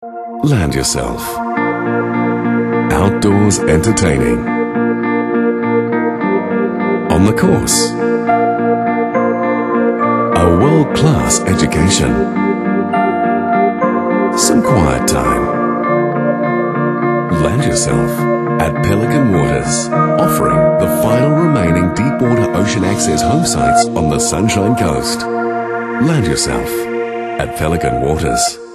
Land yourself. Outdoors entertaining. On the course. A world-class education. Some quiet time. Land yourself at Pelican Waters, offering the final remaining deep water ocean access home sites on the Sunshine Coast. Land yourself at Pelican Waters.